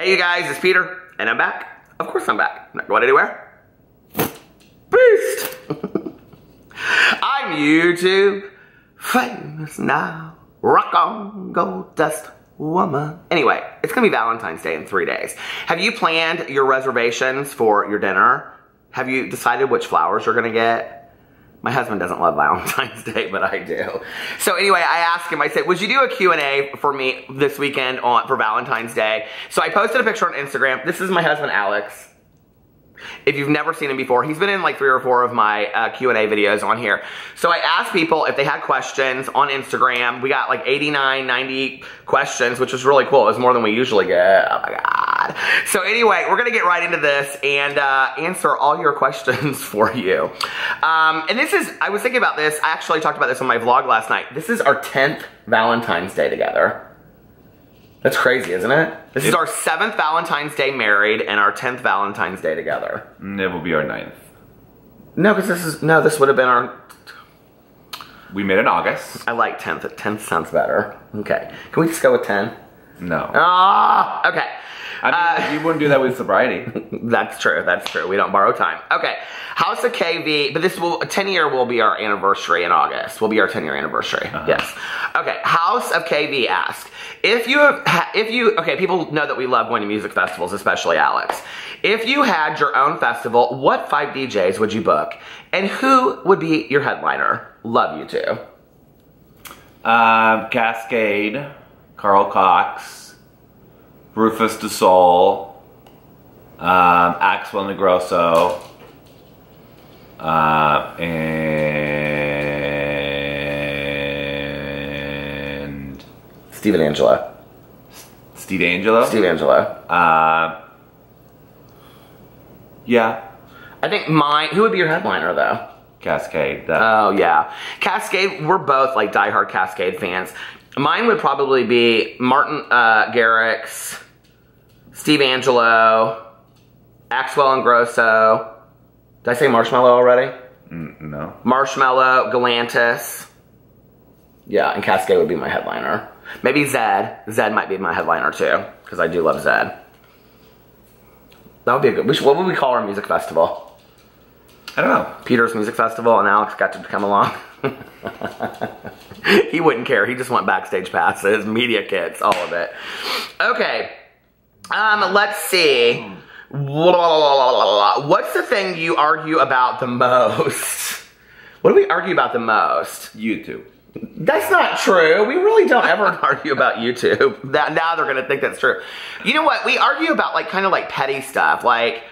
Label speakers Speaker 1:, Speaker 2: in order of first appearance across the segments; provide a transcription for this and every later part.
Speaker 1: Hey you guys, it's Peter, and I'm back. Of course I'm back. Not going anywhere. Beast! I'm YouTube famous now. Rock on, gold dust woman. Anyway, it's gonna be Valentine's Day in three days. Have you planned your reservations for your dinner? Have you decided which flowers you're gonna get? My husband doesn't love Valentine's Day, but I do. So anyway, I asked him, I said, would you do a Q&A for me this weekend on for Valentine's Day? So I posted a picture on Instagram. This is my husband, Alex. If you've never seen him before, he's been in like three or four of my uh, Q&A videos on here. So I asked people if they had questions on Instagram. We got like 89, 90 questions, which was really cool. It was more than we usually get. Oh my God. So anyway, we're gonna get right into this and uh, answer all your questions for you. Um, and this is, I was thinking about this. I actually talked about this on my vlog last night. This is our 10th Valentine's Day together. That's crazy, isn't it? This is our seventh Valentine's Day married and our 10th Valentine's Day together.
Speaker 2: It will be our ninth.
Speaker 1: No, because this is, no, this would have been our,
Speaker 2: We met in August.
Speaker 1: I like 10th. 10th sounds better. Okay. Can we just go with 10?
Speaker 2: No.
Speaker 1: Ah, okay.
Speaker 2: I mean,
Speaker 1: Uh,
Speaker 2: you wouldn't do that with sobriety.
Speaker 1: That's true. That's true. We don't borrow time. Okay. House of KV, but this will 10 year will be our anniversary in August. Will be our 10 year anniversary. Yes. Okay. House of KV asks if you have, if you okay, people know that we love going to music festivals, especially Alex. If you had your own festival, what five DJs would you book, and who would be your headliner? Love you too.
Speaker 2: Um, Kaskade, Carl Cox, Rufus Du Sol, um, Axwell Ingrosso, uh, and
Speaker 1: Steve Angello.
Speaker 2: Steve Angello.
Speaker 1: Steve Angello.
Speaker 2: Uh, yeah,
Speaker 1: I think mine. Who would be your headliner though?
Speaker 2: Kaskade. That,
Speaker 1: Oh yeah, Kaskade. We're both like diehard Kaskade fans. Mine would probably be Martin uh, Garrix, Steve Angello, Axwell Ingrosso. Did I say Marshmello already?
Speaker 2: mm, no.
Speaker 1: Marshmello, Galantis. Yeah, and Kaskade would be my headliner. Maybe Zedd. Zedd might be my headliner too, because I do love Zedd. That would be a good. What would we call our music festival?
Speaker 2: I don't know.
Speaker 1: Peter's Music Festival, and Alex got to come along. he wouldn't care. He just went backstage passes, media kits, all of it. Okay. Um, let's see. What's the thing you argue about the most? What do we argue about the most?
Speaker 2: YouTube.
Speaker 1: That's not true. We really don't ever argue about YouTube. That now they're gonna think that's true. You know what? We argue about like kind of like petty stuff, like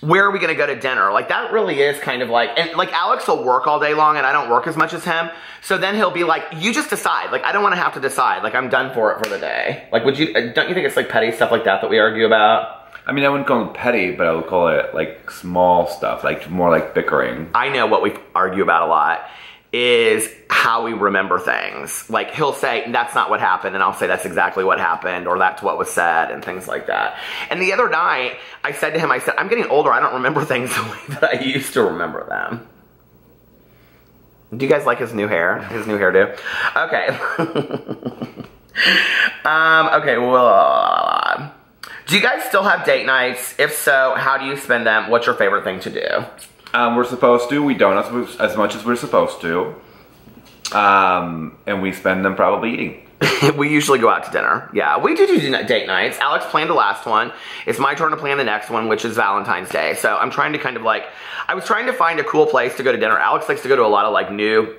Speaker 1: where are we gonna go to dinner? Like that really is kind of like and like Alex will work all day long and I don't work as much as him. So then he'll be like, you just decide. Like I don't want to have to decide. Like I'm done for it for the day. Like would you? Uh, don't you think it's like petty stuff like that that we argue about?
Speaker 2: I mean, I wouldn't call it petty, but I would call it like small stuff, like more like bickering.
Speaker 1: I know what we argue about a lot is how we remember things. Like he'll say that's not what happened and I'll say that's exactly what happened or that's what was said and things like that. And the other night I said to him I said I'm getting older I don't remember things the way that I used to remember them. Do you guys like his new hair? His new hairdo? Okay. um okay, well do you guys still have date nights? If so, how do you spend them? What's your favorite thing to do?
Speaker 2: Um, we're supposed to. We don't as, as much as we're supposed to. Um, and we spend them probably eating.
Speaker 1: we usually go out to dinner. Yeah, we do do date nights. Alex planned the last one. It's my turn to plan the next one, which is Valentine's Day. So I'm trying to kind of like, I was trying to find a cool place to go to dinner. Alex likes to go to a lot of like new,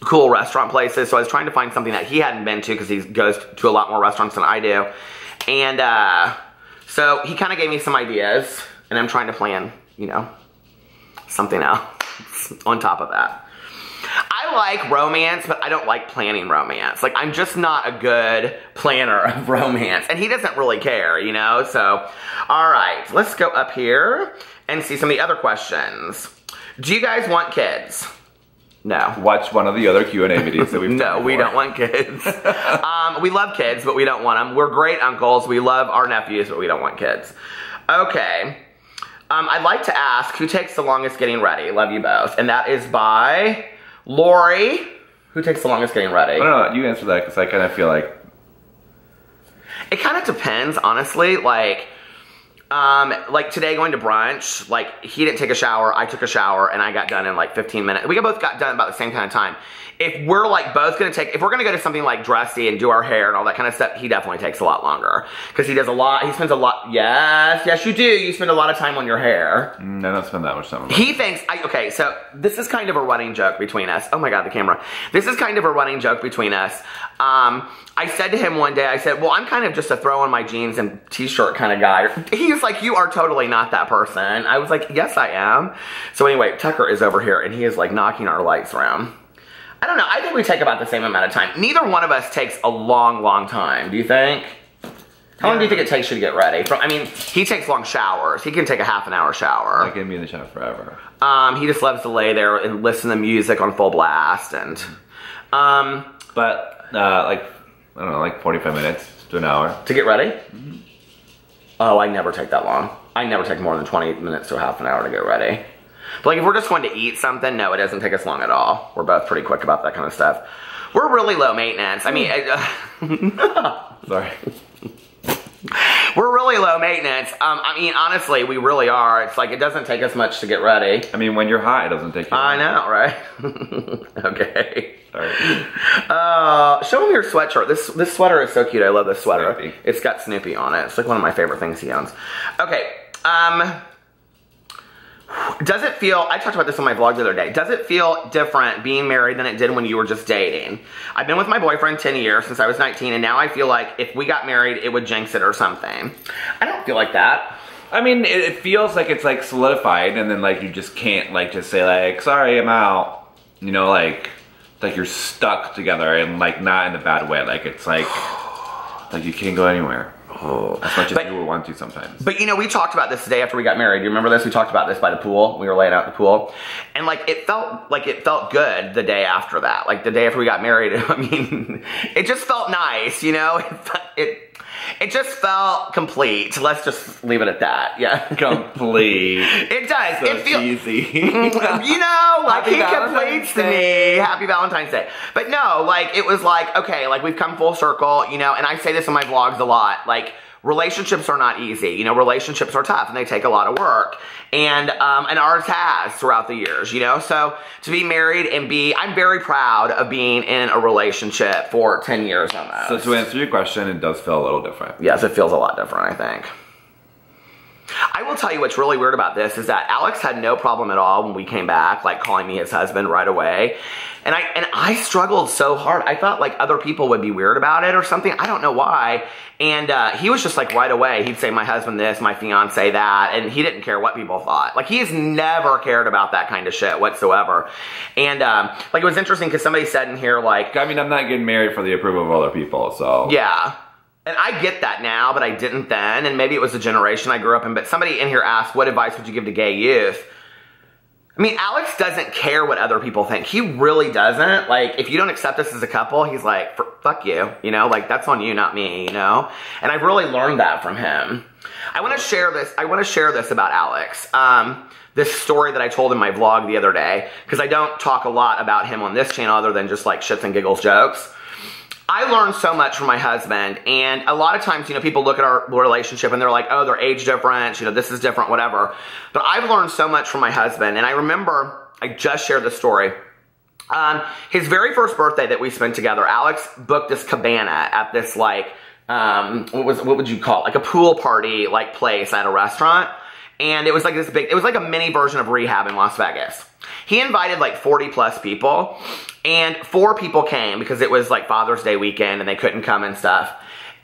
Speaker 1: cool restaurant places. So I was trying to find something that he hadn't been to because he goes to a lot more restaurants than I do. And uh, so he kind of gave me some ideas, and I'm trying to plan, you know, something else on top of that. I like romance, but I don't like planning romance. Like, I'm just not a good planner of romance. And he doesn't really care, you know? So, all right, let's go up here and see some of the other questions. Do you guys want kids? No.
Speaker 2: Watch one of the other Q&A videos that we've
Speaker 1: No, we don't want kids. um, we love kids, but we don't want them. We're great uncles. We love our nephews, but we don't want kids. Okay. Um, I'd like to ask who takes the longest getting ready? Love you both. And that is by Lori. Who takes the longest getting ready?
Speaker 2: I don't know. You answer that because I kind of feel like
Speaker 1: It kind of depends, honestly. Like, um, like today going to brunch, like he didn't take a shower, I took a shower, and I got done in like 15 minutes. We both got done about the same kind of time. If we're like both gonna take, if we're gonna go to something like dressy and do our hair and all that kind of stuff, he definitely takes a lot longer because he does a lot. He spends a lot. Yes, yes, you do. You spend a lot of time on your hair.
Speaker 2: Mm, I don't spend that much time on
Speaker 1: He thinks, I, okay, so this is kind of a running joke between us. Oh my God, the camera. This is kind of a running joke between us. Um, I said to him one day, I said, well, I'm kind of just a throw on my jeans and t-shirt kind of guy. He's like, you are totally not that person. I was like, yes, I am. So anyway, Tucker is over here and he is like knocking our lights around. I don't know. I think we take about the same amount of time. Neither one of us takes a long, long time. Do you think? How long do you think it takes you to get ready? From, I mean, he takes long showers. He can take a half an hour shower.
Speaker 2: I can be in the shower forever.
Speaker 1: Um, he just loves to lay there and listen to music on full blast and um,
Speaker 2: But uh, like I don't know, like 45 minutes to an hour.
Speaker 1: to get ready. Oh, I never take that long. I never take more than 20 minutes to half an hour to get ready. But like if we're just going to eat something, no, it doesn't take us long at all. We're both pretty quick about that kind of stuff. We're really low maintenance. I mean, I- uh,
Speaker 2: Sorry.
Speaker 1: We're really low maintenance. Um, I mean, honestly, we really are. It's like it doesn't take us much to get ready.
Speaker 2: I mean, when you're high, it doesn't take you.
Speaker 1: I know, right? okay.
Speaker 2: Sorry.
Speaker 1: Uh, show him your sweatshirt. This this sweater is so cute. I love this sweater.
Speaker 2: Snoopy.
Speaker 1: It's got Snoopy on it. It's like one of my favorite things he owns. Okay. Um, does it feel? I talked about this on my vlog the other day. Does it feel different being married than it did when you were just dating? I've been with my boyfriend 10 years since I was 19, and now I feel like if we got married, it would jinx it or something. I don't feel like that.
Speaker 2: I mean, it, it feels like it's like solidified, and then like you just can't like just say like, "Sorry, I'm out." You know, like like you're stuck together, and like not in a bad way. Like it's like like you can't go anywhere
Speaker 1: Oh.
Speaker 2: as much as
Speaker 1: But-
Speaker 2: you would want to sometimes.
Speaker 1: But you know, we talked about this the day after we got married. Do you remember this? We talked about this by the pool. We were laying out the pool, and like it felt like it felt good the day after that. Like the day after we got married. I mean, it just felt nice. You know, it it it just felt complete. Let's just leave it at that. Yeah,
Speaker 2: Complete.
Speaker 1: it does.
Speaker 2: so
Speaker 1: it feels.
Speaker 2: cheesy.
Speaker 1: you know, like
Speaker 2: Happy
Speaker 1: he
Speaker 2: Valentine's
Speaker 1: completes to me. Happy Valentine's Day. But no, like it was like, okay, like we've come full circle, you know, and I say this in my vlogs a lot, like relationships are not easy. You know, relationships are tough and they take a lot of work. And um and ours has throughout the years, you know. So to be married and be I'm very proud of being in a relationship for 10 years almost.
Speaker 2: so to answer your question, it does feel a little different.
Speaker 1: Yes, it feels a lot different, I think. I will tell you what's really weird about this is that Alex had no problem at all when we came back, like calling me his husband right away. And I and I struggled so hard. I thought like other people would be weird about it or something. I don't know why. And uh, he was just like right away. He'd say my husband this, my fiance that, and he didn't care what people thought. Like he has never cared about that kind of shit whatsoever. And um, like it was interesting because somebody said in here like
Speaker 2: I mean, I'm not getting married for the approval of other people, so
Speaker 1: yeah. And I get that now, but I didn't then. And maybe it was the generation I grew up in. But somebody in here asked, what advice would you give to gay youth? I mean, Alex doesn't care what other people think. He really doesn't. Like, if you don't accept us as a couple, he's like, fuck you. You know, like, that's on you, not me, you know? And I've really learned that from him. I want to share this. I want to share this about Alex. Um, this story that I told in my vlog the other day, because I don't talk a lot about him on this channel other than just like shits and giggles jokes. I learned so much from my husband, and a lot of times, you know, people look at our relationship and they're like, oh, they're age different, you know, this is different, whatever. But I've learned so much from my husband, and I remember I just shared the story. Um, his very first birthday that we spent together, Alex booked this cabana at this like, um, what was what would you call it? Like a pool party like place at a restaurant, and it was like this big. It was like a mini version of rehab in Las Vegas. He invited like 40 plus people, and four people came because it was like Father's Day weekend and they couldn't come and stuff.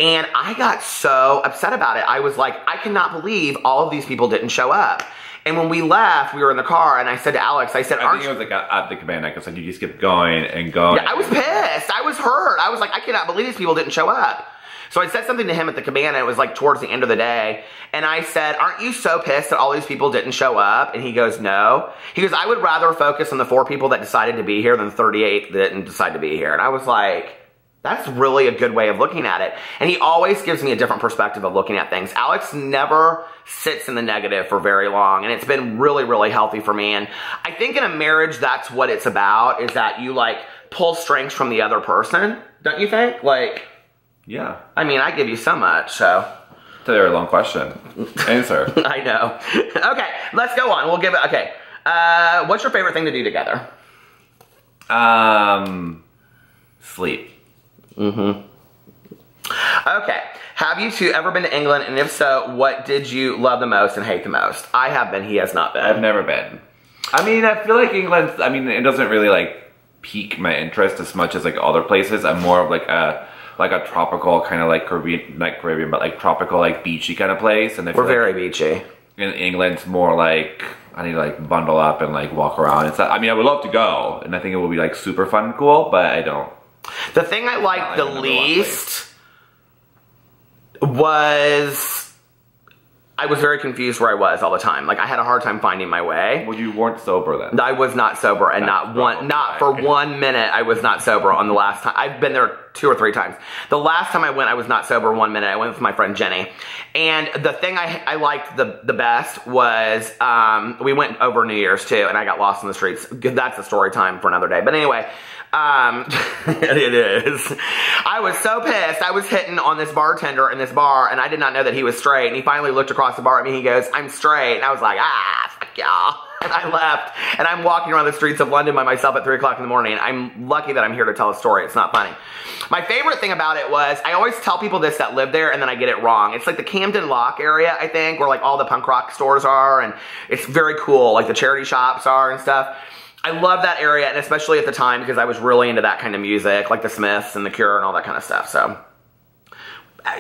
Speaker 1: And I got so upset about it. I was like, I cannot believe all of these people didn't show up. And when we left, we were in the car, and I said to Alex, I said,
Speaker 2: I think it was like at the cabana because like you just kept going and going.
Speaker 1: yeah, I was pissed. I was hurt. I was like, I cannot believe these people didn't show up. So I said something to him at the cabana. It was like towards the end of the day. And I said, Aren't you so pissed that all these people didn't show up? And he goes, No. He goes, I would rather focus on the four people that decided to be here than 38 that didn't decide to be here. And I was like, that's really a good way of looking at it. And he always gives me a different perspective of looking at things. Alex never sits in the negative for very long. And it's been really, really healthy for me. And I think in a marriage, that's what it's about is that you like pull strengths from the other person. Don't you think? Like,
Speaker 2: Yeah.
Speaker 1: I mean, I give you so much, so.
Speaker 2: It's a very long question. Answer.
Speaker 1: I know. okay, let's go on. We'll give it. Okay. Uh, what's your favorite thing to do together?
Speaker 2: um, sleep. Mm-hmm.
Speaker 1: Okay. Have you two ever been to England? And if so, what did you love the most and hate the most? I have been. He has not been.
Speaker 2: I've never been. I mean, I feel like England. I mean, it doesn't really like pique my interest as much as like other places. I'm more of like a like a tropical kind of like Caribbean, not Caribbean, but like tropical, like beachy kind of place. And
Speaker 1: We're
Speaker 2: like
Speaker 1: very beachy.
Speaker 2: in England's more like I need to like bundle up and like walk around. It's. I mean, I would love to go, and I think it would be like super fun and cool, but I don't.
Speaker 1: The thing I liked the
Speaker 2: like the
Speaker 1: least was I was very confused where I was all the time. Like I had a hard time finding my way.
Speaker 2: Well, you weren't sober then.
Speaker 1: I was not sober, and not one, not for one minute. I was not sober on the last time. I've been there two or three times. The last time I went, I was not sober one minute. I went with my friend Jenny, and the thing I, I liked the the best was um, we went over New Year's too, and I got lost in the streets. That's a story time for another day. But anyway. Um, it is. I was so pissed. I was hitting on this bartender in this bar, and I did not know that he was straight. And he finally looked across the bar at me. And he goes, "I'm straight," and I was like, "Ah, fuck y'all." And I left, and I'm walking around the streets of London by myself at three o'clock in the morning. I'm lucky that I'm here to tell a story. It's not funny. My favorite thing about it was I always tell people this that live there, and then I get it wrong. It's like the Camden Lock area, I think, where like all the punk rock stores are, and it's very cool. Like the charity shops are and stuff. I love that area, and especially at the time because I was really into that kind of music, like the Smiths and the Cure and all that kind of stuff. So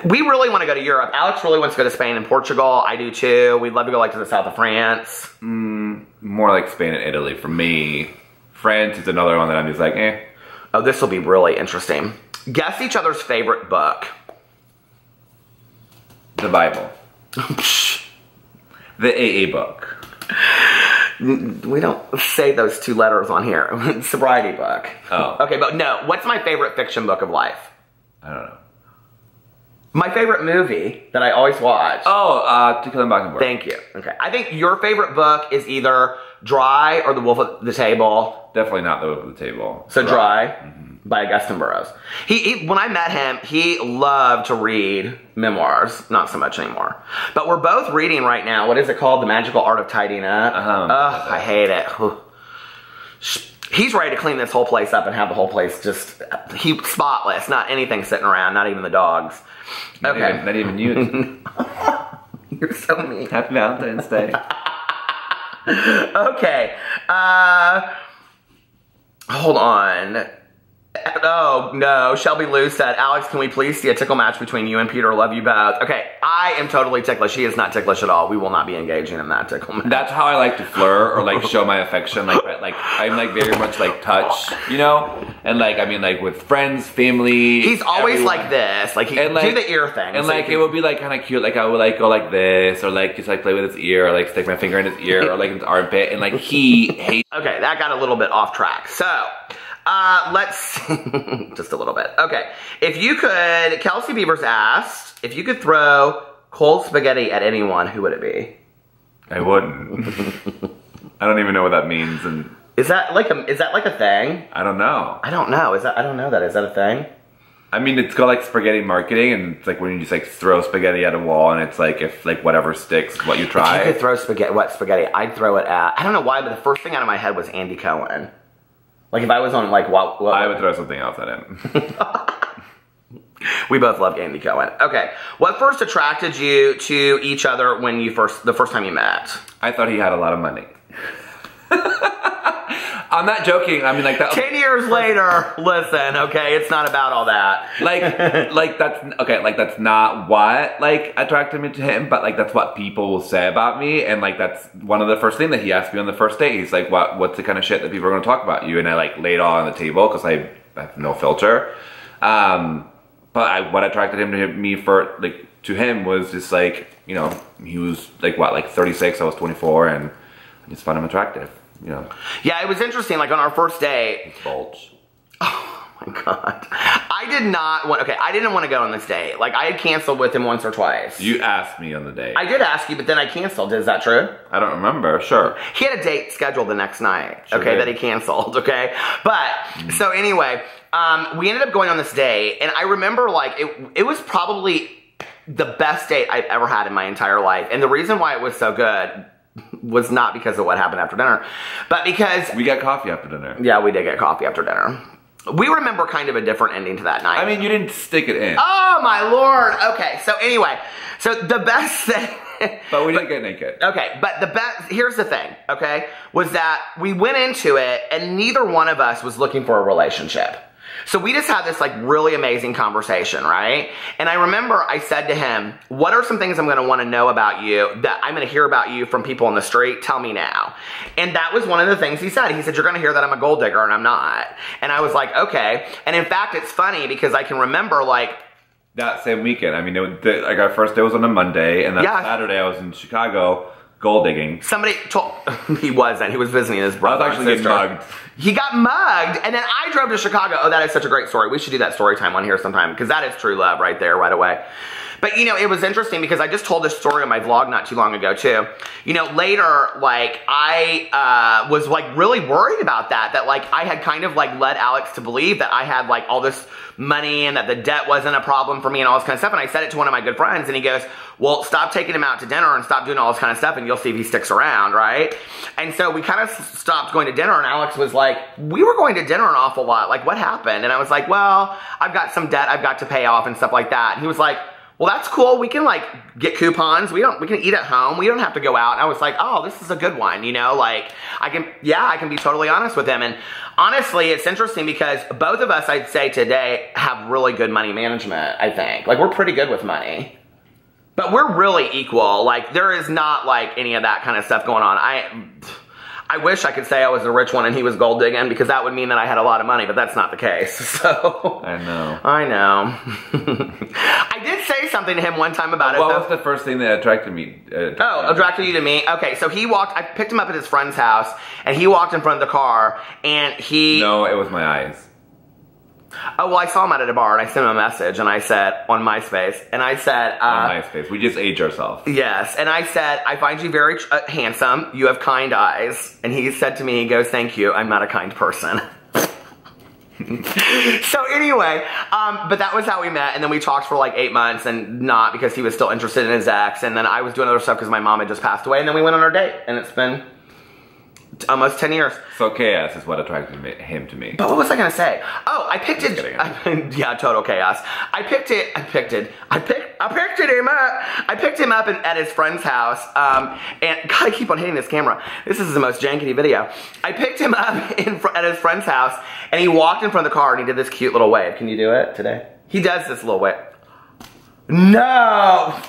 Speaker 1: we really want to go to Europe. Alex really wants to go to Spain and Portugal. I do too. We'd love to go like to the south of France.
Speaker 2: More like Spain and Italy for me. France is another one that I'm just like, eh.
Speaker 1: Oh, this will be really interesting. Guess each other's favorite book.
Speaker 2: The Bible. The AA book.
Speaker 1: We don't say those two letters on here. Sobriety book.
Speaker 2: Oh.
Speaker 1: Okay, but no. What's my favorite fiction book of life?
Speaker 2: I don't know.
Speaker 1: My favorite movie that I always watch.
Speaker 2: Oh, uh, To Kill a Mockingbird.
Speaker 1: Thank you. Okay. I think your favorite book is either Dry or The Wolf at the Table.
Speaker 2: Definitely not the Wolf of the Table.
Speaker 1: So Dry by Augusten Burroughs. He, he when I met him, he loved to read memoirs. Not so much anymore. But we're both reading right now. What is it called? The Magical Art of Tidying Up.
Speaker 2: Uh-huh.
Speaker 1: Ugh, I hate it. He's ready to clean this whole place up and have the whole place just he spotless. Not anything sitting around. Not even the dogs.
Speaker 2: Not
Speaker 1: Okay.
Speaker 2: Even, not even you.
Speaker 1: You're so mean.
Speaker 2: Happy Valentine's Day.
Speaker 1: Okay. Uh, hold on. Oh no, Shelby Lou said, Alex, can we please see a tickle match between you and Peter? Love you both. Okay, I am totally ticklish. He is not ticklish at all. We will not be engaging in that tickle match.
Speaker 2: That's how I like to flirt or like show my affection. Like, like I'm like very much like touch, you know, and like I mean like with friends, family.
Speaker 1: He's always
Speaker 2: everyone.
Speaker 1: like this. Like he
Speaker 2: And like
Speaker 1: do the ear thing.
Speaker 2: and
Speaker 1: so
Speaker 2: like
Speaker 1: you
Speaker 2: it
Speaker 1: can-
Speaker 2: would be like kind of cute. Like I would like go like this, or like just like play with his ear, or like stick my finger in his ear, or like in his armpit, and like he hates.
Speaker 1: Okay, that got a little bit off track. So, uh, let's just a little bit. Okay, if you could, Kelsey Beavers asked if you could throw cold spaghetti at anyone, who would it be?
Speaker 2: I wouldn't. I don't even know what that means, and
Speaker 1: Is that like a is that like a thing?
Speaker 2: I don't know.
Speaker 1: I don't know. Is that I don't know that. Is that a thing?
Speaker 2: I mean, it's called like spaghetti marketing, and it's like when you just like throw spaghetti at a wall, and it's like if like whatever sticks, what you
Speaker 1: If you
Speaker 2: try.
Speaker 1: could throw spaghetti, what spaghetti? I'd throw it at. I don't know why, but the first thing out of my head was Andy Cohen. Like if I was on like what, what
Speaker 2: I would throw something else at him.
Speaker 1: we both love Andy Cohen. Okay, what first attracted you to each other when you first the first time you met?
Speaker 2: I thought he had a lot of money. I'm not joking. I mean, like that.
Speaker 1: Ten years later, listen, okay, it's not about all that.
Speaker 2: like like that's okay like that's not what like attracted me to him but like that's what people will say about me and like that's one of the first thing that he asked me on the first date he's like what what's the kind of shit that people are going to talk about you and i like laid all on the table because I, have no filter um but I, what attracted him to him, me for like to him was just like you know he was like what like 36 i was 24 and i just found him attractive you know
Speaker 1: Yeah, it was interesting. Like on our first day.
Speaker 2: bulge
Speaker 1: oh my god, I did not want. Okay, I didn't want to go on this date. Like I had canceled with him once or twice.
Speaker 2: you asked me on the date
Speaker 1: I did ask you, but then I canceled. Is that true?
Speaker 2: I don't remember sure
Speaker 1: He had a date scheduled the next night,
Speaker 2: Sure
Speaker 1: okay,
Speaker 2: did.
Speaker 1: that he canceled, okay? But, so anyway, um, we ended up going on this date, and I remember like it. It was probably the best date I've ever had in my entire life, and the reason why it was so good was not because of what happened after dinner, but because
Speaker 2: We got coffee after dinner.
Speaker 1: yeah, we did get coffee after dinner. We remember kind of a different ending to that night.
Speaker 2: I mean, you didn't stick it in,
Speaker 1: oh my lord. Okay, so anyway, so the best thing.
Speaker 2: but we didn't get naked.
Speaker 1: Okay, but the best, here's the thing, okay, was that we went into it and neither one of us was looking for a relationship. So we just had this like really amazing conversation, right? And I remember I said to him, What are some things I'm gonna wanna know about you that I'm gonna hear about you from people on the street? Tell me now. And that was one of the things he said. He said, You're gonna hear that I'm a gold digger and I'm not. And I was like, Okay. And in fact, it's funny because I can remember like,
Speaker 2: That same weekend, I mean, it, the, like our first day was on a Monday, and that
Speaker 1: Yeah.
Speaker 2: Saturday I was in Chicago gold digging.
Speaker 1: Somebody told he wasn't. He was visiting his brother.
Speaker 2: I was actually getting mugged.
Speaker 1: He got mugged, and then I drove to Chicago. Oh, that is such a great story. We should do that story time on here sometime because that is true love right there, right away. But you know, it was interesting because I just told this story on my vlog not too long ago too. You know, later, like I uh, was like really worried about that. That like I had kind of like led Alex to believe that I had like all this money and that the debt wasn't a problem for me and all this kind of stuff. And I said it to one of my good friends, and he goes, "Well, stop taking him out to dinner and stop doing all this kind of stuff, and you'll see if he sticks around, right?" And so we kind of stopped going to dinner, and Alex was like, "We were going to dinner an awful lot. Like, what happened?" And I was like, "Well, I've got some debt I've got to pay off and stuff like that." And he was like. Well, that's cool. We can like get coupons. We don't. We can eat at home. We don't have to go out. And I was like, oh, this is a good one. You know, like I can. Yeah, I can be totally honest with him. And honestly, it's interesting because both of us, I'd say today, have really good money management. I think like we're pretty good with money. But we're really equal. Like there is not like any of that kind of stuff going on. I I wish I could say I was the rich one and he was gold digging because that would mean that I had a lot of money, but that's not the case. So
Speaker 2: I know.
Speaker 1: I know. I did say something to him one time about
Speaker 2: What
Speaker 1: it.
Speaker 2: was
Speaker 1: though.
Speaker 2: the first thing that attracted me? Uh,
Speaker 1: Oh, attracted you to me? Okay, so he walked, I picked him up at his friend's house, and he walked in front of the car, and he.
Speaker 2: No, it was my eyes.
Speaker 1: Oh, well, I saw him out at a bar, and I sent him a message, and I said, on MySpace, and I said, uh,
Speaker 2: On MySpace. We just age ourselves.
Speaker 1: Yes, and I said, I find you very uh, handsome. You have kind eyes. And he said to me, he goes, Thank you. I'm not a kind person. so anyway, um, but that was how we met, and then we talked for like eight months, and not because he was still interested in his ex, and then I was doing other stuff because my mom had just passed away, and then we went on our date, and it's been almost ten years.
Speaker 2: So chaos is what attracted me, him to me.
Speaker 1: But what was I gonna say? Oh, I picked it. I, yeah, total chaos. I picked it. I picked it. I picked. I picked him up. I picked him up in, at his friend's house. Um, and God, I keep on hitting this camera. This is the most jankety video. I picked him up in at his friend's house, and he walked in front of the car, and he did this cute little wave. Can you do it today? He does this little wave. No.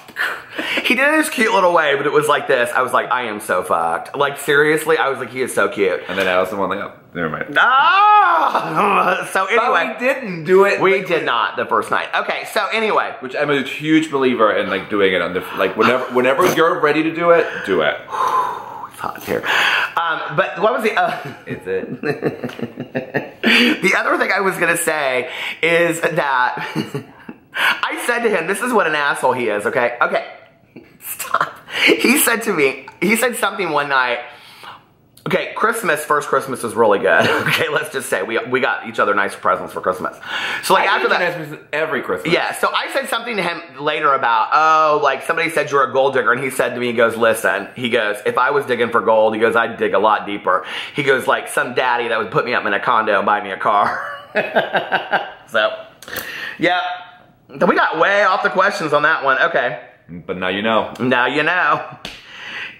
Speaker 1: He did his cute little way, but it was like this. I was like, I am so fucked. Like seriously, I was like, he is so cute.
Speaker 2: And then I was the one like, oh, never mind.
Speaker 1: Ah! So anyway,
Speaker 2: But we didn't do it.
Speaker 1: we did not the first night. Okay, so anyway,
Speaker 2: Which I'm a huge believer in, like doing it on the like whenever whenever you're ready to do it, do it.
Speaker 1: it's hot here. Um, but what was the uh,
Speaker 2: Is it?
Speaker 1: the other thing I was gonna say is that I said to him, "This is what an asshole he is." Okay, okay, stop. He said to me, he said something one night. Okay, Christmas, first Christmas was really good. Okay, let's just say we we got each other nice presents for Christmas. So like after that,
Speaker 2: every Christmas.
Speaker 1: Yeah, so I said something to him later about, oh, like somebody said you're a gold digger, and he said to me, he goes, listen, he goes, if I was digging for gold, he goes, I'd dig a lot deeper. He goes, like some daddy that would put me up in a condo and buy me a car. so, yeah, we got way off the questions on that one. Okay,
Speaker 2: But now you know.
Speaker 1: now you know.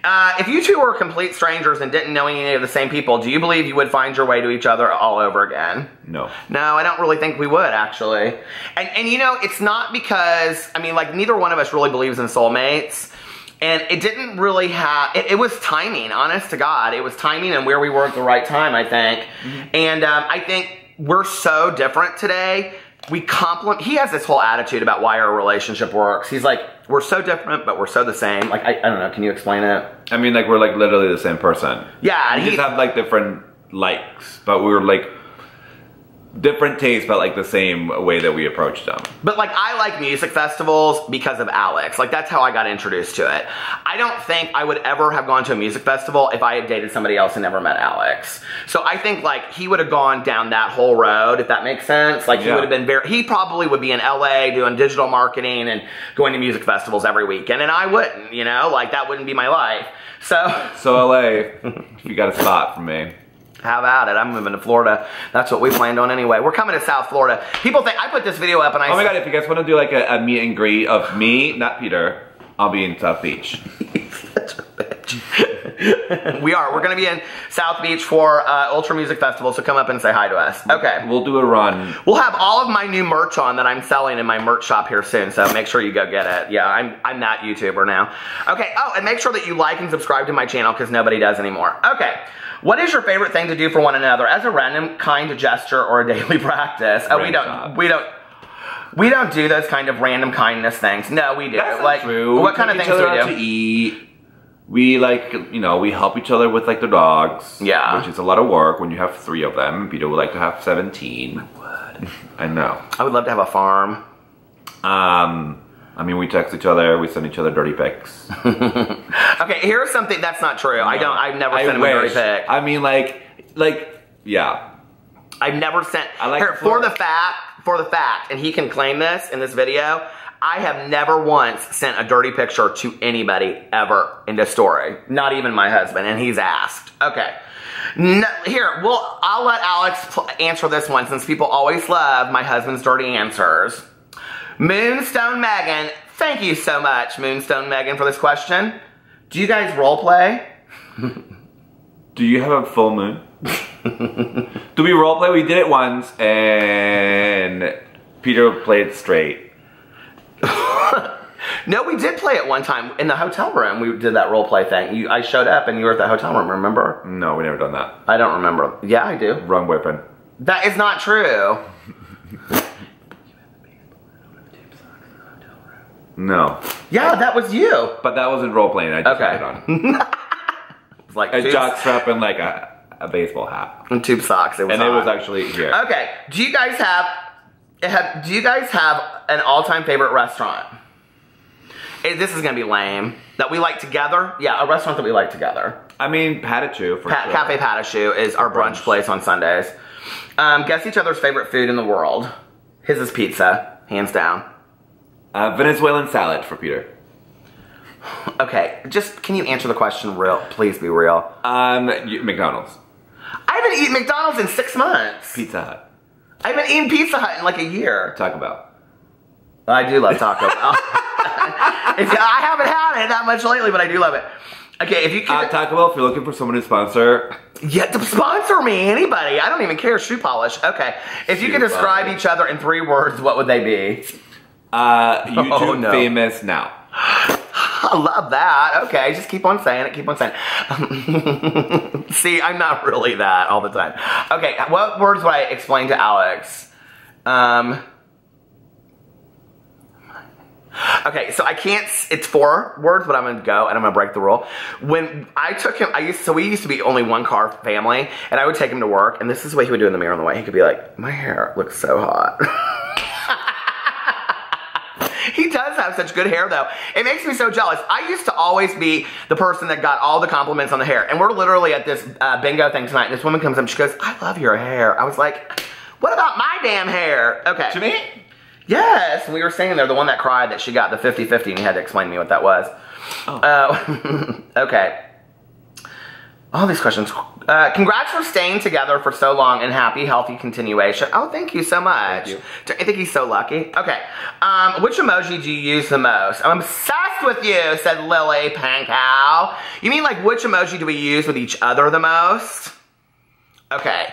Speaker 1: Uh, if you two were complete strangers and didn't know any of the same people, do you believe you would find your way to each other all over again?
Speaker 2: No.
Speaker 1: No, I don't really think we would actually. And and you know, it's not because I mean, like neither one of us really believes in soulmates. And it didn't really have. It, it was timing, honest to God. It was timing and where we were at the right time. I think. And um, I think we're so different today. We compliment. He has this whole attitude about why our relationship works. He's like, we're so different, but we're so the same. Like I, I don't know. Can you explain it?
Speaker 2: I mean, like we're like literally the same person.
Speaker 1: Yeah,
Speaker 2: We
Speaker 1: he,
Speaker 2: just have like different likes, but we were like different tastes, but like the same way that we approached them.
Speaker 1: But like I like music festivals because of Alex. Like that's how I got introduced to it. I don't think I would ever have gone to a music festival if I had dated somebody else and never met Alex. So I think like he would have gone down that whole road if that makes sense. Like he would have been very he probably would be in LA doing digital marketing and going to music festivals every weekend and I wouldn't, you know? Like that wouldn't be my life. So
Speaker 2: So LA, if you got a spot for me.
Speaker 1: How about it? I'm moving to Florida. That's what we planned on anyway. We're coming to South Florida. People think I put this video up and I
Speaker 2: Oh my god, if you guys want to do like a, a meet and greet of me, not Peter, I'll be in South Beach.
Speaker 1: Such a bitch. We are. We're going to be in South Beach for uh, Ultra Music Festival, so come up and say hi to us. Okay.
Speaker 2: We'll do a run.
Speaker 1: We'll have all of my new merch on that I'm selling in my merch shop here soon, so make sure you go get it. Yeah, I'm I'm that YouTuber now. Okay. Oh, and make sure that you like and subscribe to my channel because nobody does anymore. Okay. What is your favorite thing to do for one another as a random kind gesture or a daily practice? Oh, we don't.
Speaker 2: job.
Speaker 1: We don't. We don't do those kind of random kindness things. No, we do.
Speaker 2: That's
Speaker 1: like,
Speaker 2: true.
Speaker 1: what
Speaker 2: We
Speaker 1: kind of things do we do?
Speaker 2: We like, you know, we help each other with like the dogs.
Speaker 1: Yeah.
Speaker 2: Which is a lot of work when you have three of them. Peter would like to have 17. I know.
Speaker 1: I would love to have a farm.
Speaker 2: Um, I mean, we text each other, we send each other dirty pics.
Speaker 1: Okay, here's something that's not true. I don't. I've never
Speaker 2: I
Speaker 1: sent him a dirty pic.
Speaker 2: I mean, like, like, yeah.
Speaker 1: I've never sent.
Speaker 2: I like
Speaker 1: for the fact, for the fact, and he can claim this in this video. I have never once sent a dirty picture to anybody ever in this story. Not even my husband, and he's asked. Okay. No, here, well, I'll let Alex answer this one since people always love my husband's dirty answers. Moonstone Megan, thank you so much, Moonstone Megan, for this question. Do you guys role play?
Speaker 2: Do you have a full moon? Do we role play? We did it once, and Peter played straight.
Speaker 1: No, we did play it one time in the hotel room. We did that role play thing. You, I showed up and you were at the hotel room. Remember?
Speaker 2: No, we never done that.
Speaker 1: I don't remember. Yeah, I do.
Speaker 2: Wrong boyfriend.
Speaker 1: That is not true.
Speaker 2: No,
Speaker 1: Yeah, that was you.
Speaker 2: but that wasn't role playing. I just
Speaker 1: Okay.
Speaker 2: had it on.
Speaker 1: It's like
Speaker 2: A
Speaker 1: tube,
Speaker 2: jock strap and like a, a baseball hat,
Speaker 1: and tube socks. It was
Speaker 2: and it was actually here.
Speaker 1: okay. Do you guys have? Have do you guys have an all-time favorite restaurant? Eh, This is gonna be lame. That we like together? Yeah, a restaurant that we like together.
Speaker 2: I mean, Patachou for
Speaker 1: Pa-
Speaker 2: sure.
Speaker 1: Cafe Patachou is our brunch
Speaker 2: Brunch.
Speaker 1: place on Sundays. Um, guess each other's favorite food in the world. His is pizza, hands down.
Speaker 2: Uh, Venezuelan salad for Peter.
Speaker 1: Okay, just can you answer the question real? Please be real.
Speaker 2: Um, you- McDonald's,
Speaker 1: I haven't eaten McDonald's in six months.
Speaker 2: Pizza Hut,
Speaker 1: I haven't eaten Pizza Hut in like a year.
Speaker 2: Taco Bell.
Speaker 1: I do love Taco Bell. I haven't had it that much lately, but I do love it. Okay, if you
Speaker 2: Uh,
Speaker 1: could,
Speaker 2: Taco Bell, if you're looking for someone to sponsor,
Speaker 1: yeah, to sponsor me, anybody. I don't even care. Shoe polish. Okay, if you could describe
Speaker 2: polish.
Speaker 1: each other in three words, what would they be?
Speaker 2: uh, YouTube
Speaker 1: Oh, no.
Speaker 2: famous now.
Speaker 1: I love that. Okay, just keep on saying it. Keep on saying. it. See, I'm not really that all the time. Okay, what words would I explain to Alex? Um. Okay, so I can't. It's four words, but I'm gonna go and I'm gonna break the rule. When I took him, I used so we used to be only one car family, and I would take him to work, and this is what he would do in the mirror on the way. He could be like, "My hair looks so hot." He does have such good hair, though. It makes me so jealous. I used to always be the person that got all the compliments on the hair. And we're literally at this uh, bingo thing tonight. And this woman comes up. She goes, I love your hair. I was like, what about my damn hair? Okay.
Speaker 2: To me?
Speaker 1: Yes. We were standing there, the one that cried that she got the 50 50, and he had to explain to me what that was.
Speaker 2: Oh.
Speaker 1: Uh, okay. All these questions. Uh, congrats for staying together for so long and happy, healthy continuation. Oh, thank you so much.
Speaker 2: you.
Speaker 1: I think he's so lucky. Okay. Um, which emoji do you use the most? I'm obsessed with you, said Lily Pankow. You mean like which emoji do we use with each other the most? Okay.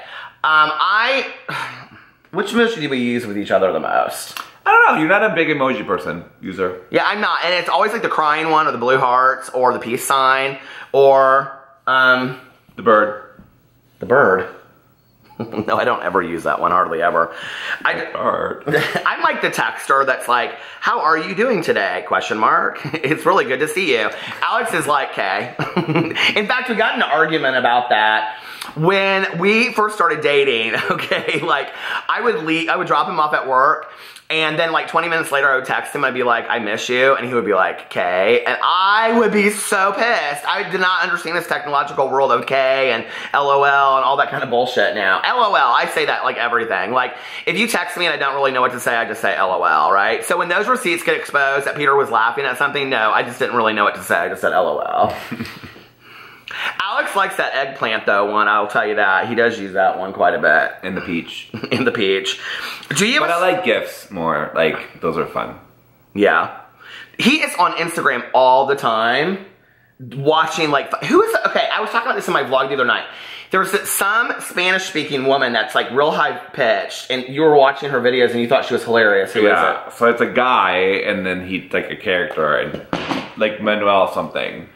Speaker 1: Um, I. Which emoji do we use with each other the most?
Speaker 2: I don't know. You're not a big emoji person, user.
Speaker 1: Yeah, I'm not. And it's always like the crying one or the blue hearts or the peace sign or um
Speaker 2: The bird.
Speaker 1: the bird. no, I don't ever use that one, hardly ever. I,
Speaker 2: Art.
Speaker 1: I'm like the texter that's like, "How are you doing today?" Question mark. It's really good to see you. Alex is like, "Okay." In fact, we got an argument about that when we first started dating. Okay, like I would leave, I would drop him off at work. And then like 20 minutes later, I would text him. I'd be like, I miss you. And he would be like, okay. And I would be so pissed. I did not understand this technological world K and LOL and all that kind of bullshit now. LOL, I say that like everything. Like if you text me and I don't really know what to say, I just say LOL, right? So when those receipts get exposed that Peter was laughing at something, no, I just didn't really know what to say. I just said LOL. Alex likes that eggplant though one, I'll tell you that. He does use that one quite a bit
Speaker 2: And the peach.
Speaker 1: in the peach. Do you
Speaker 2: But I like gifts more. Like those are fun.
Speaker 1: Yeah. He is on Instagram all the time watching like who is okay, I was talking about this in my vlog the other night. There's some Spanish speaking woman that's like real high pitched and you were watching her videos and you thought she was hilarious. Who is
Speaker 2: Yeah. So it's a guy, and then he's like a character, and like Manuel something.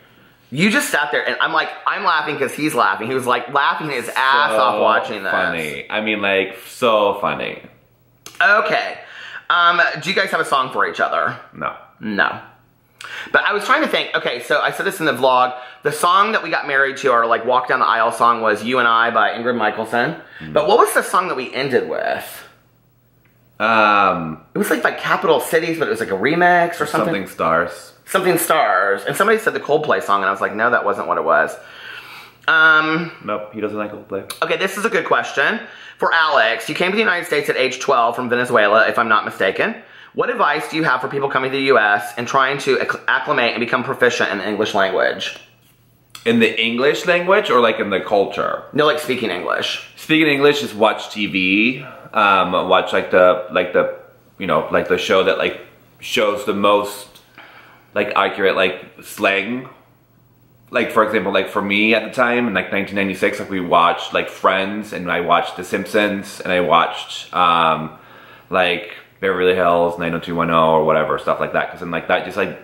Speaker 1: You just sat there and I'm like I'm laughing because he's laughing. He was like laughing his ass
Speaker 2: So
Speaker 1: off watching this.
Speaker 2: Funny. I mean, like so funny.
Speaker 1: Okay. Um, do you guys have a song for each other?
Speaker 2: No.
Speaker 1: No. But I was trying to think, okay, so I said this in the vlog. The song that we got married to, our like walk down the aisle song, was You and I by Ingrid Michaelson.
Speaker 2: Mm-hmm.
Speaker 1: But what was the song that we ended with?
Speaker 2: Um,
Speaker 1: It was like by Capital Cities, but it was like a remix or something.
Speaker 2: something stars.
Speaker 1: Something stars. And somebody said the Coldplay song, and I was like, no, that wasn't what it was. Um,
Speaker 2: Nope, he doesn't like Coldplay.
Speaker 1: okay, this is a good question. For Alex, you came to the United States at age 12 from Venezuela, if I'm not mistaken. What advice do you have for people coming to the US and trying to acclimate and become proficient in the English language?
Speaker 2: In the English language or like in the culture?
Speaker 1: No, like speaking English.
Speaker 2: Speaking English, is watch TV. Um, watch like the like the you know like the show that like shows the most like accurate like slang. Like for example, like for me at the time in like 1996, like we watched like Friends and I watched The Simpsons and I watched um, like Beverly Hills 90210 or whatever stuff like that. Because then like that just like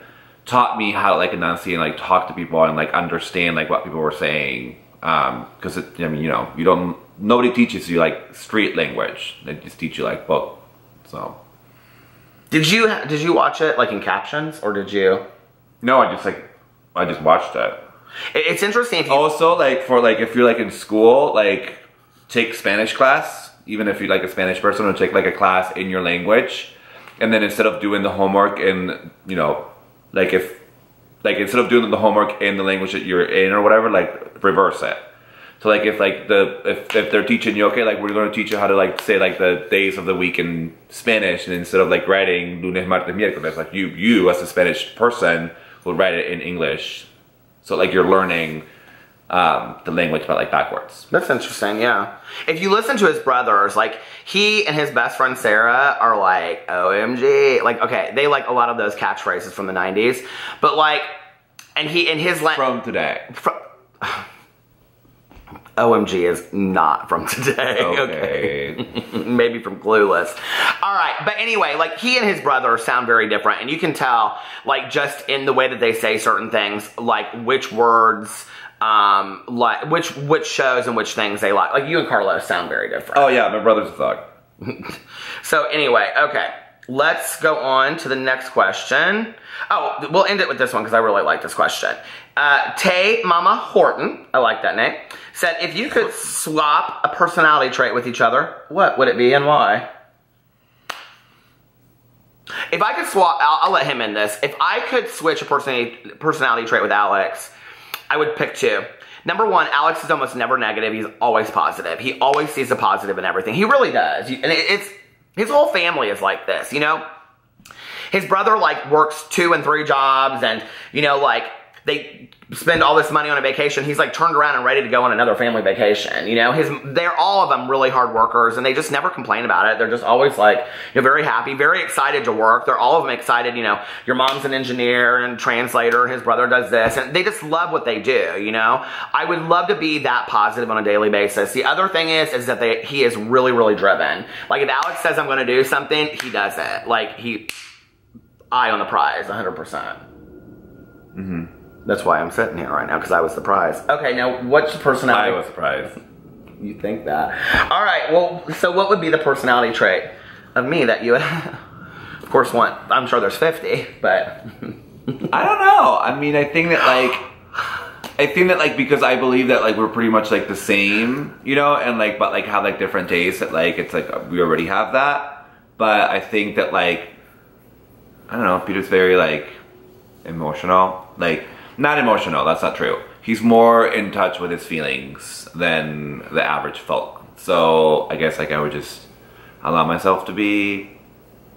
Speaker 2: taught me how to like enunciate and like talk to people and like understand like what people were saying. Because it I mean you know you don't nobody teaches you like street language. They just teach you like book. So
Speaker 1: Did you did you watch it like in captions or did you?
Speaker 2: no, I just like I just watched it.
Speaker 1: It- It's interesting.
Speaker 2: Also, like for like if you're like in school, like take Spanish class, even if you're like a Spanish person, or take like a class in your language, and then instead of doing the homework in you know, like if like instead of doing the homework in the language that you're in or whatever, like reverse it. So like if like the if, if they're teaching you okay like we're going to teach you how to like say like the days of the week in Spanish and instead of like writing lunes martes miércoles like you you as a Spanish person will write it in English so like you're learning um, the language but like backwards.
Speaker 1: That's interesting, yeah. If you listen to his brothers, like he and his best friend Sarah are like OMG, like okay, they like a lot of those catchphrases from the '90s, but like, and he and his la-
Speaker 2: From today.
Speaker 1: Fro- OMG is not from today. Okay.
Speaker 2: Okay.
Speaker 1: Maybe from Clueless. All right. But anyway, like he and his brother sound very different. And you can tell, like, just in the way that they say certain things, like which words, um, like which which shows and which things they like. Like you and Carlos sound very different.
Speaker 2: oh yeah, my brother's a thug.
Speaker 1: So anyway, okay. Let's go on to the next question. Oh, we'll end it with this one because I really like this question. Uh, Tay Mama Horton, I like that name, said if you could swap a personality trait with each other, what would it be and why? If I could swap, I'll, I'll let him in this. If I could switch a personality personality trait with Alex, I would pick two. Number one, Alex is almost never negative. He's always positive. He always sees the positive in everything. He really does. And it- it's his whole family is like this. You know, his brother like works two and three jobs, and you know, like they spend all this money on a vacation. He's like turned around and ready to go on another family vacation. You know, his they're all of them really hard workers, and they just never complain about it. They're just always like you know very happy, very excited to work. They're all of them excited. You know, your mom's an engineer and translator. His brother does this, and they just love what they do. You know, I would love to be that positive on a daily basis. The other thing is, is that they he is really really driven. Like if Alex says I'm going to do something, he does it. Like he eye on the prize, 100%. percent mm-hmm. That's why I'm sitting here right now, because I was surprised. Okay, now what's your
Speaker 2: I
Speaker 1: personality?
Speaker 2: was surprised.
Speaker 1: you think that. All right. Well, so what would be the personality trait of me that you would? of course, want? I'm sure there's 50, but
Speaker 2: I don't know. I mean, I think that like, I think that like because I believe that like we're pretty much like the same, you know, and like but like have like different tastes. That like it's like we already have that. But I think that like, I don't know. Peter's very like emotional. Like not emotional. That's not true. He's more in touch with his feelings than the average folk. So I guess like I would just allow myself to be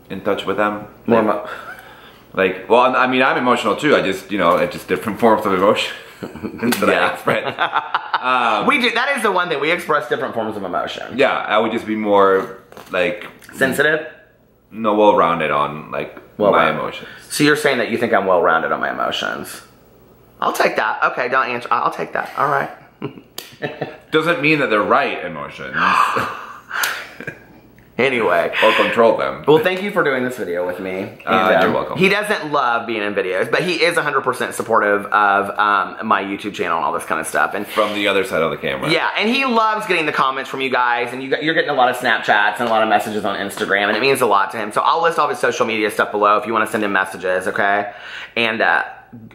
Speaker 2: in touch with them.
Speaker 1: more.
Speaker 2: Like, like, well, I mean, I'm emotional too. I just, you know, it's just different forms of emotion that I express.
Speaker 1: Um, we do. That is the one thing we express different forms of emotion.
Speaker 2: Yeah, I would just be more like
Speaker 1: Sensitive.
Speaker 2: no well-rounded on like my
Speaker 1: Well-rounded.
Speaker 2: emotions.
Speaker 1: So you're saying that you think I'm well rounded on my emotions. I'll take that. Okay, don't answer. I'll take that. All right.
Speaker 2: Doesn't mean that they're right emotions
Speaker 1: Anyway.
Speaker 2: or control them.
Speaker 1: Well, thank you for doing this video with me.
Speaker 2: Uh, you're
Speaker 1: um,
Speaker 2: welcome.
Speaker 1: He doesn't love being in videos, but he is 100% supportive of um, my YouTube channel and all this kind of stuff. And
Speaker 2: From the other side of the camera.
Speaker 1: yeah, and he loves getting the comments from you guys, and you, you're getting a lot of Snapchats and a lot of messages on Instagram, and it means a lot to him. So I'll list all his social media stuff below if you want to send him messages, okay? And uh,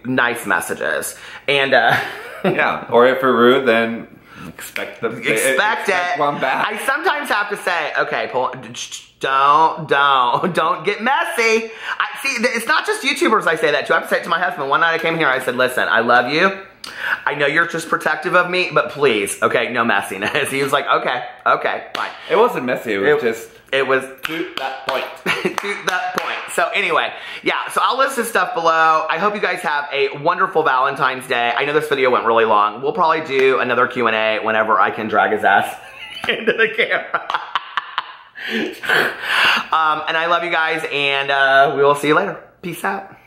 Speaker 1: nice messages. And uh,
Speaker 2: Yeah. Or if we're rude, then expect them.
Speaker 1: expect it.
Speaker 2: one back.
Speaker 1: I sometimes have to say, okay, pull, don't, don't, don't get messy. I see. It's not just YouTubers. I say that to. I have to say it to my husband. One night I came here. I said, listen, I love you. I know you're just protective of me, but please, okay, no messiness. He was like, okay, okay, fine.
Speaker 2: it wasn't messy. It was
Speaker 1: It-
Speaker 2: just
Speaker 1: It was
Speaker 2: to that point.
Speaker 1: to that point. So anyway, yeah, so I'll list this stuff below. I hope you guys have a wonderful Valentine's Day. I know this video went really long. We'll probably do another Q&A whenever I can drag his ass into the camera. um, and I love you guys, and uh, we will see you later. Peace out.